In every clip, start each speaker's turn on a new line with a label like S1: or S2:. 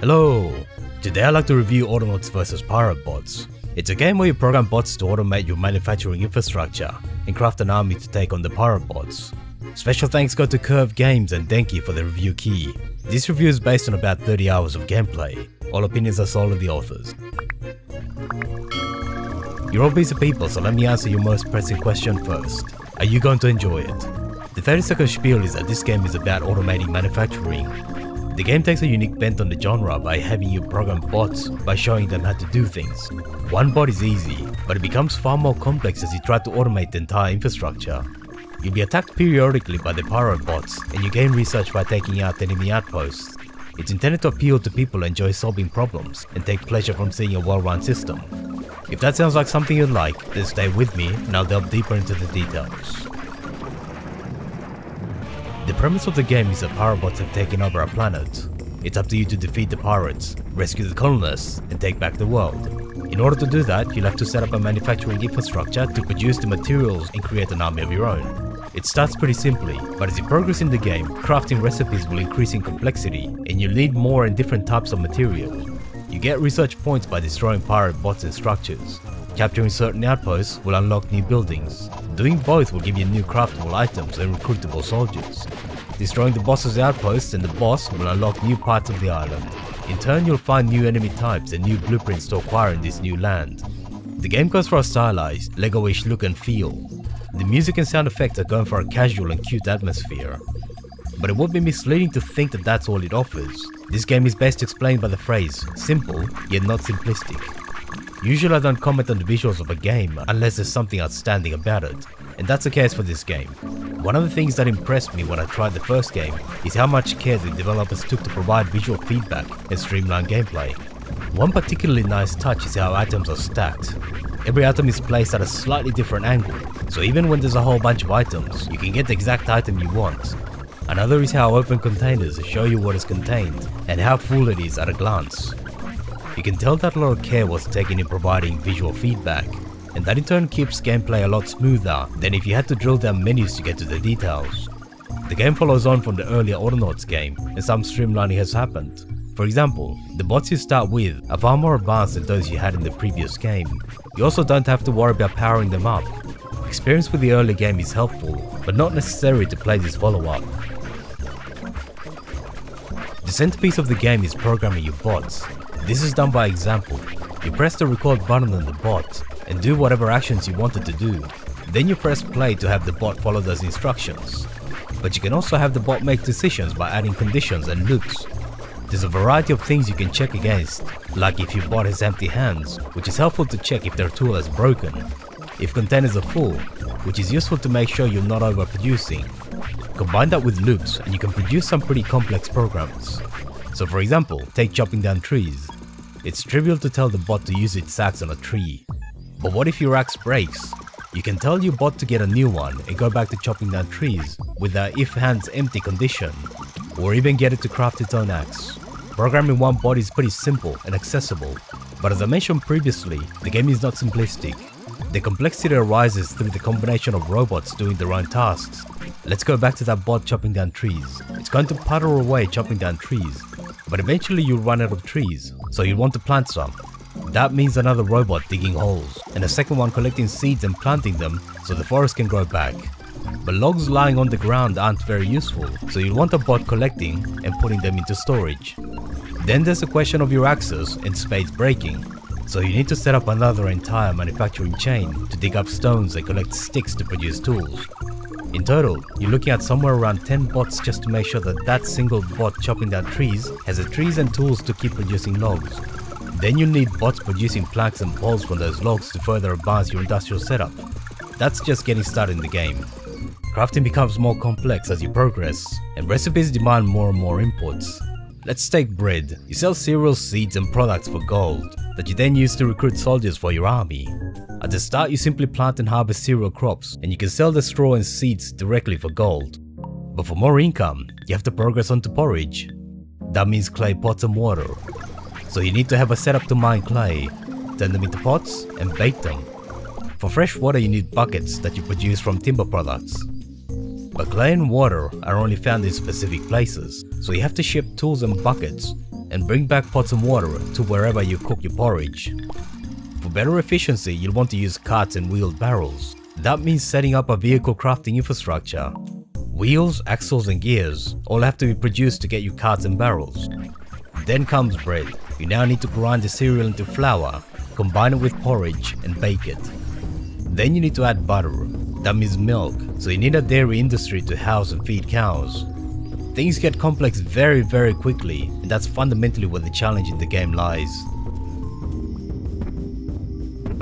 S1: Hello! Today I'd like to review Autonauts vs Pirate Bots. It's a game where you program bots to automate your manufacturing infrastructure and craft an army to take on the pirate bots. Special thanks go to Curve Games and Denki for the review key. This review is based on about 30 hours of gameplay. All opinions are solely the authors. You're all busy people, so let me answer your most pressing question first. Are you going to enjoy it? The 30 second spiel is that this game is about automating manufacturing. The game takes a unique bent on the genre by having you program bots by showing them how to do things. One bot is easy, but it becomes far more complex as you try to automate the entire infrastructure. You'll be attacked periodically by the pirate bots, and you gain research by taking out enemy outposts. It's intended to appeal to people who enjoy solving problems and take pleasure from seeing a well-run system. If that sounds like something you'd like, then stay with me and I'll delve deeper into the details. The premise of the game is that pirate bots have taken over our planet. It's up to you to defeat the pirates, rescue the colonists, and take back the world. In order to do that, you'll have to set up a manufacturing infrastructure to produce the materials and create an army of your own. It starts pretty simply, but as you progress in the game, crafting recipes will increase in complexity, and you'll need more and different types of material. You get research points by destroying pirate bots and structures. Capturing certain outposts will unlock new buildings. Doing both will give you new craftable items and recruitable soldiers. Destroying the boss's outposts and the boss will unlock new parts of the island. In turn, you'll find new enemy types and new blueprints to acquire in this new land. The game goes for a stylized, Lego-ish look and feel. The music and sound effects are going for a casual and cute atmosphere. But it would be misleading to think that that's all it offers. This game is best explained by the phrase, simple yet not simplistic. Usually I don't comment on the visuals of a game unless there's something outstanding about it, and that's the case for this game. One of the things that impressed me when I tried the first game is how much care the developers took to provide visual feedback and streamline gameplay. One particularly nice touch is how items are stacked. Every item is placed at a slightly different angle, so even when there's a whole bunch of items, you can get the exact item you want. Another is how open containers show you what is contained, and how full it is at a glance. You can tell that a lot of care was taken in providing visual feedback, and that in turn keeps gameplay a lot smoother than if you had to drill down menus to get to the details. The game follows on from the earlier Autonauts game, and some streamlining has happened. For example, the bots you start with are far more advanced than those you had in the previous game. You also don't have to worry about powering them up. Experience with the early game is helpful, but not necessary to play this follow-up. The centerpiece of the game is programming your bots, this is done by example. You press the record button on the bot and do whatever actions you wanted to do. Then you press play to have the bot follow those instructions. But you can also have the bot make decisions by adding conditions and loops. There's a variety of things you can check against, like if your bot has empty hands, which is helpful to check if their tool is broken. If containers are full, which is useful to make sure you're not overproducing. Combine that with loops and you can produce some pretty complex programs. So for example, take chopping down trees. It's trivial to tell the bot to use its axe on a tree. But what if your axe breaks? You can tell your bot to get a new one and go back to chopping down trees with the if hands empty condition, or even get it to craft its own axe. Programming one bot is pretty simple and accessible, but as I mentioned previously, the game is not simplistic. The complexity arises through the combination of robots doing their own tasks. Let's go back to that bot chopping down trees. It's going to putter away chopping down trees, but eventually you'll run out of trees, so you'll want to plant some. That means another robot digging holes, and a second one collecting seeds and planting them so the forest can grow back. But logs lying on the ground aren't very useful, so you'll want a bot collecting and putting them into storage. Then there's the question of your axes and spades breaking, so you need to set up another entire manufacturing chain to dig up stones and collect sticks to produce tools. In total, you're looking at somewhere around 10 bots just to make sure that that single bot chopping down trees has the trees and tools to keep producing logs. Then you'll need bots producing planks and poles from those logs to further advance your industrial setup. That's just getting started in the game. Crafting becomes more complex as you progress, and recipes demand more and more inputs. Let's take bread. You sell cereals, seeds and products for gold that you then use to recruit soldiers for your army. At the start, you simply plant and harvest cereal crops, and you can sell the straw and seeds directly for gold. But for more income, you have to progress onto porridge. That means clay pots and water. So you need to have a setup to mine clay, turn them into pots, and bake them. For fresh water, you need buckets that you produce from timber products. But clay and water are only found in specific places, so you have to ship tools and buckets, and bring back pots and water to wherever you cook your porridge. Better efficiency, you'll want to use carts and wheeled barrels. That means setting up a vehicle crafting infrastructure. Wheels, axles and gears all have to be produced to get you carts and barrels. Then comes bread. You now need to grind the cereal into flour, combine it with porridge and bake it. Then you need to add butter. That means milk, so you need a dairy industry to house and feed cows. Things get complex very very quickly and that's fundamentally where the challenge in the game lies.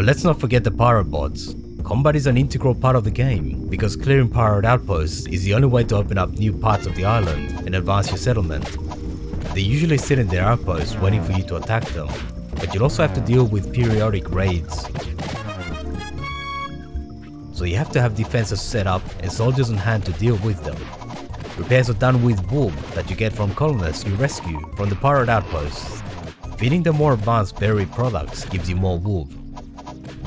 S1: But let's not forget the pirate bots. Combat is an integral part of the game because clearing pirate outposts is the only way to open up new parts of the island and advance your settlement. They usually sit in their outposts waiting for you to attack them, but you'll also have to deal with periodic raids. So you have to have defenses set up and soldiers on hand to deal with them. Repairs are done with wool that you get from colonists you rescue from the pirate outposts. Feeding them more advanced berry products gives you more wool.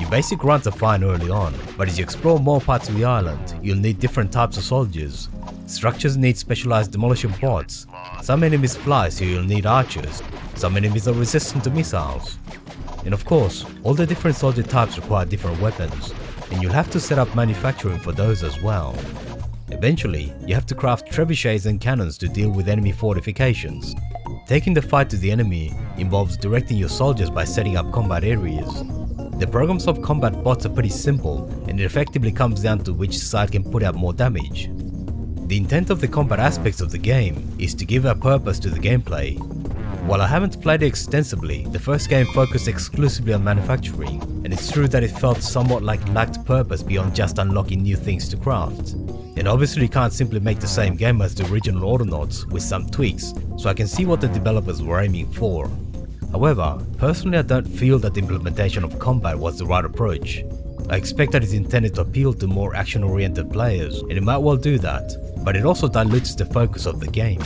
S1: Your basic runs are fine early on, but as you explore more parts of the island, you'll need different types of soldiers. Structures need specialized demolition bots. Some enemies fly so you'll need archers. Some enemies are resistant to missiles. And of course, all the different soldier types require different weapons, and you'll have to set up manufacturing for those as well. Eventually, you have to craft trebuchets and cannons to deal with enemy fortifications. Taking the fight to the enemy involves directing your soldiers by setting up combat areas. The programs of combat bots are pretty simple and it effectively comes down to which side can put out more damage. The intent of the combat aspects of the game is to give a purpose to the gameplay. While I haven't played it extensively, the first game focused exclusively on manufacturing, and it's true that it felt somewhat like lacked purpose beyond just unlocking new things to craft. And obviously you can't simply make the same game as the original Autonauts with some tweaks, so I can see what the developers were aiming for. However, personally I don't feel that the implementation of combat was the right approach. I expect that it's intended to appeal to more action-oriented players, and it might well do that, but it also dilutes the focus of the game.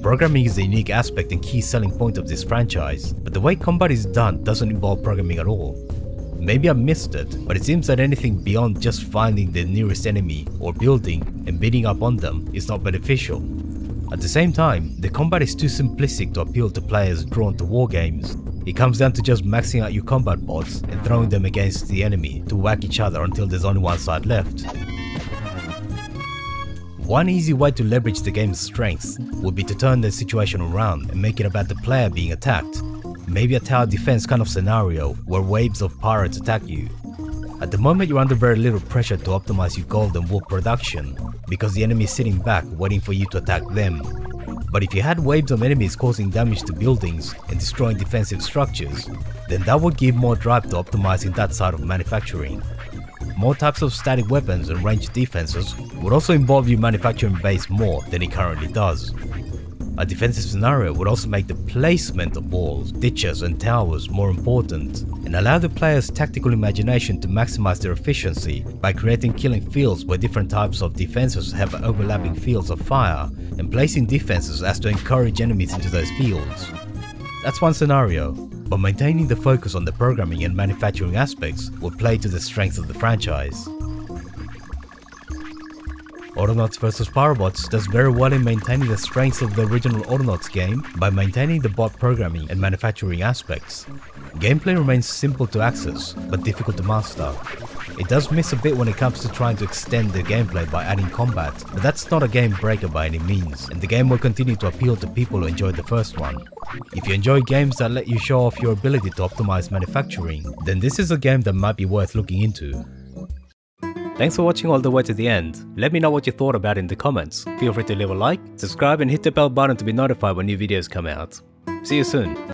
S1: Programming is a unique aspect and key selling point of this franchise, but the way combat is done doesn't involve programming at all. Maybe I missed it, but it seems that anything beyond just finding the nearest enemy or building and beating up on them is not beneficial. At the same time, the combat is too simplistic to appeal to players drawn to war games. It comes down to just maxing out your combat bots and throwing them against the enemy to whack each other until there's only one side left. One easy way to leverage the game's strengths would be to turn the situation around and make it about the player being attacked maybe a tower defense kind of scenario where waves of pirates attack you. At the moment you're under very little pressure to optimize your gold and wool production because the enemy is sitting back waiting for you to attack them. But if you had waves of enemies causing damage to buildings and destroying defensive structures, then that would give more drive to optimizing that side of manufacturing. More types of static weapons and ranged defenses would also involve you manufacturing base more than it currently does. A defensive scenario would also make the placement of walls, ditches and towers more important and allow the player's tactical imagination to maximize their efficiency by creating killing fields where different types of defenses have overlapping fields of fire and placing defenses as to encourage enemies into those fields. That's one scenario, but maintaining the focus on the programming and manufacturing aspects would play to the strength of the franchise. Autonauts vs Pirate Bots does very well in maintaining the strengths of the original Autonauts game by maintaining the bot programming and manufacturing aspects. Gameplay remains simple to access, but difficult to master. It does miss a bit when it comes to trying to extend the gameplay by adding combat, but that's not a game breaker by any means, and the game will continue to appeal to people who enjoyed the first one. If you enjoy games that let you show off your ability to optimize manufacturing, then this is a game that might be worth looking into. Thanks for watching all the way to the end. Let me know what you thought about in the comments. Feel free to leave a like, subscribe and hit the bell button to be notified when new videos come out. See you soon.